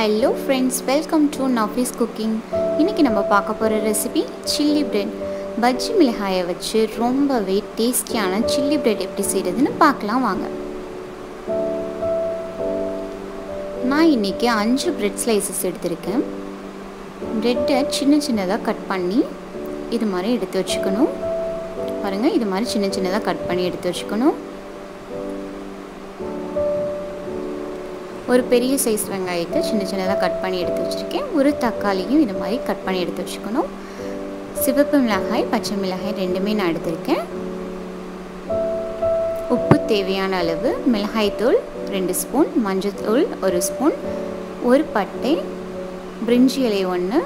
Hello friends welcome to Nafees cooking இன்றைக்கி நம்ம பார்க்க போகிற ரெசிபி சில்லி பிரெட் பஜ்ஜி மிளகாயை வச்சு ரொம்பவே டேஸ்டியான சில்லி பிரெட் எப்படி செய்கிறதுன்னு பார்க்கலாம் வாங்க. நான் இன்றைக்கி அஞ்சு பிரெட் ஸ்லைசஸ் எடுத்திருக்கேன். ப்ரெட்டை சின்ன சின்னதாக கட் பண்ணி இது மாதிரி எடுத்து வச்சுக்கணும். பாருங்கள் இது மாதிரி சின்ன சின்னதாக கட் பண்ணி எடுத்து வச்சுக்கணும். ஒரு பெரிய சைஸ் வெங்காயத்தை சின்ன சின்னதாக கட் பண்ணி எடுத்து வச்சுருக்கேன். ஒரு தக்காளியும் இது மாதிரி கட் பண்ணி எடுத்து வச்சுக்கணும். சிவப்பு மிளகாய் பச்சை மிளகாய் ரெண்டுமே நான் எடுத்திருக்கேன். உப்பு தேவையான அளவு மிளகாய்த்தூள் ரெண்டு ஸ்பூன் மஞ்சத்தூள் ஒரு ஸ்பூன் ஒரு பட்டை பிரிஞ்சி இலை ஒன்று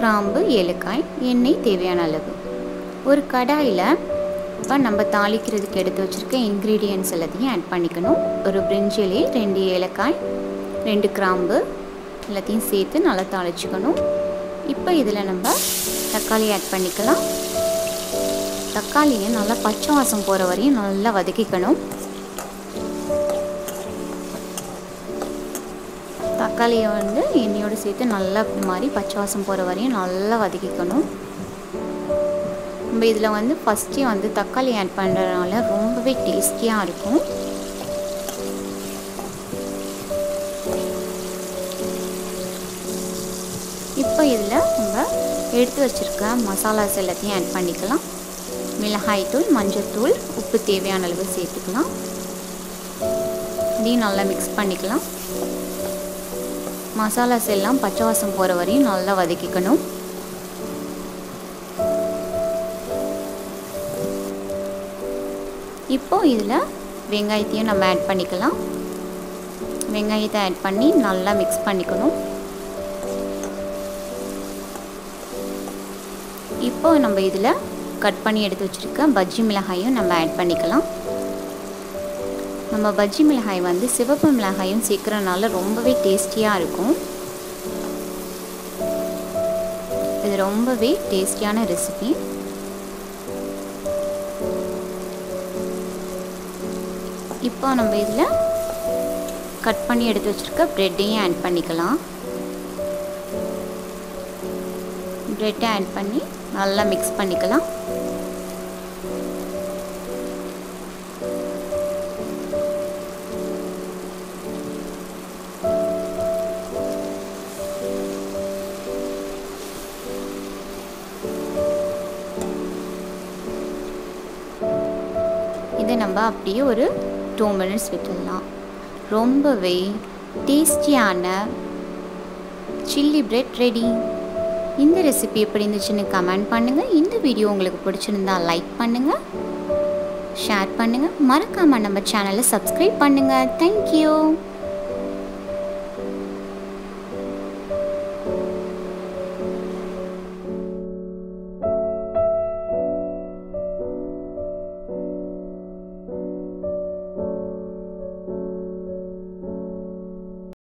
கிராம்பு ஏலக்காய் எண்ணெய் தேவையான அளவு. ஒரு கடாயில் இப்போ நம்ம தாளிக்கிறதுக்கு எடுத்து வச்சுருக்க இன்க்ரீடியன்ஸ் எல்லாத்தையும் ஆட் பண்ணிக்கணும். ஒரு பிரிஞ்சி ரெண்டு ஏலக்காய் ரெண்டு கிராம்பு எல்லாத்தையும் சேர்த்து நல்லா தாளிச்சுக்கணும். இப்போ இதில் நம்ம தக்காளி ஆட் பண்ணிக்கலாம். தக்காளியை நல்லா பச்சை வாசம் போகிற வரையும் நல்லா வதக்கிக்கணும். தக்காளியை வந்து எண்ணெயோடு சேர்த்து நல்லா மாதிரி பச்சை வாசம் போகிற வரையும் நல்லா வதக்கிக்கணும். நம்ம இதில் வந்து ஃபஸ்ட்டே வந்து தக்காளி ஆட் பண்ணுறதுனால ரொம்பவே டேஸ்டியாக இருக்கும். இப்போ இதில் நம்ம எடுத்து வச்சுருக்க மசாலாஸ் எல்லாத்தையும் ஆட் பண்ணிக்கலாம். மிளகாய் தூள் மஞ்சத்தூள் உப்பு தேவையான அளவு சேர்த்துக்கலாம். இதையும் நல்லா மிக்ஸ் பண்ணிக்கலாம். மசாலாஸ் எல்லாம் பச்சை வாசம் போகிற வரையும் நல்லா வதக்கிக்கணும். இப்போ இதில் வெங்காயத்தையும் நம்ம ஆட் பண்ணிக்கலாம். வெங்காயத்தை ஆட் பண்ணி நல்லா மிக்ஸ் பண்ணிக்கணும். இப்போ நம்ம இதில் கட் பண்ணி எடுத்து வச்சுருக்க பஜ்ஜி மிளகாயும் நம்ம ஆட் பண்ணிக்கலாம். நம்ம பஜ்ஜி மிளகாய் வந்து சிவப்பு மிளகாயும் சேர்க்குறனால ரொம்பவே டேஸ்டியாக இருக்கும். இது ரொம்பவே டேஸ்டியான ரெசிபி இப்போ நம்ம இதில் கட் பண்ணி எடுத்து வச்சுருக்க ப்ரெட்டையும் ஆட் பண்ணிக்கலாம். ப்ரெட்டை ஆட் பண்ணி நல்லா மிக்ஸ் பண்ணிக்கலாம். இதை நம்ம அப்படியே ஒரு டூ மினிட்ஸ் விட்டுடலாம் ரொம்பவே டேஸ்டியான சில்லி பிரெட் ரெடி. இந்த ரெசிபி எப்படி இருந்துச்சுன்னு கமெண்ட் பண்ணுங்கள் இந்த வீடியோ உங்களுக்கு பிடிச்சிருந்தா லைக் பண்ணுங்கள் ஷேர் பண்ணுங்கள் மறக்காமல் நம்ம சேனலை சப்ஸ்கிரைப் பண்ணுங்கள் தேங்க்யூ